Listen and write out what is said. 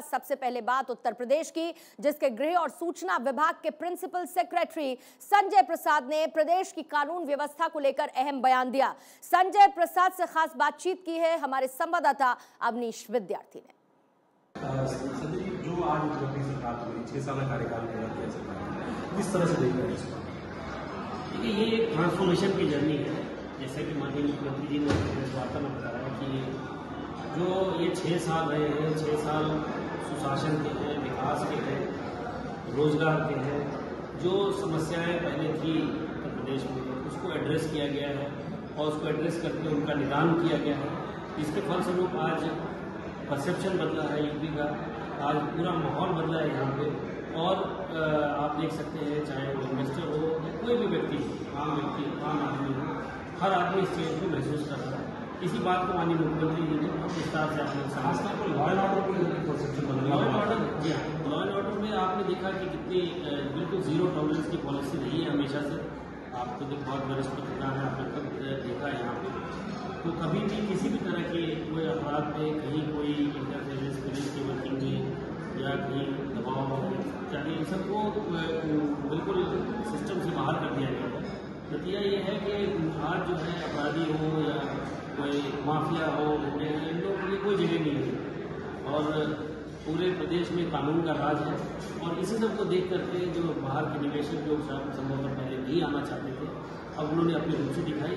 सबसे पहले बात उत्तर प्रदेश की, जिसके गृह और सूचना विभाग के प्रिंसिपल सेक्रेटरी संजय प्रसाद ने प्रदेश की कानून व्यवस्था को लेकर अहम बयान दिया। संजय प्रसाद से खास बातचीत की है हमारे संवाददाता अवनीश विद्यार्थी ने। जो आज सरकार साल देखिए, ये एक ट्रांसफॉर्मेशन की जर्नी है। जैसे कि माननीय मुख्यमंत्री जी ने प्रेस वार्ता में बताया कि जो ये छः साल रहे हैं छः साल सुशासन के हैं, विकास के हैं, रोज़गार के हैं, जो समस्याएँ पहले थी उत्तर प्रदेश में, उसको एड्रेस किया गया है और उसको एड्रेस करके उनका निदान किया गया है। इसके फलस्वरूप आज परसेप्शन बदला है यूपी का आज पूरा माहौल बदला है यहाँ पे। और आप देख सकते हैं, चाहे वो इन्वेस्टर हो या कोई भी व्यक्ति हो आम व्यक्ति, आम आदमी हो, हर आदमी इस चीज़ को महसूस कर रहा है। इसी बात को माननीय मुख्यमंत्री जी ने विस्तार से आपने खासतौर पर लॉ ऑर्डर को लेकर परसेप्शन लॉ एंड बदलना ऑर्डर जी हाँ लॉ एंड ऑर्डर में आपने देखा कि कितनी बिल्कुल ज़ीरो टॉलरेंस की पॉलिसी रही है हमेशा से आप तो बहुत वरिष्ठ पत्रकार हैं आपने कब देखा है यहाँ पे। तो कभी भी किसी भी तरह के कोई अपराध पे कहीं कोई इंटरफेरेंस पुलिस की वर्किंग में या कहीं दबाव चाहिए इन सबको बिल्कुल सिस्टम से बाहर कर दिया गया है। नतीजा ये है कि आज जो है अपराधी हो या कोई माफिया हो, इन लोगों के लिए कोई जगह नहीं है। और पूरे प्रदेश में कानून का राज है और इसी सबको देख करके जो बाहर के निवेशक जो संभवतः पहले नहीं आना चाहते थे, अब उन्होंने अपनी रुचि दिखाई।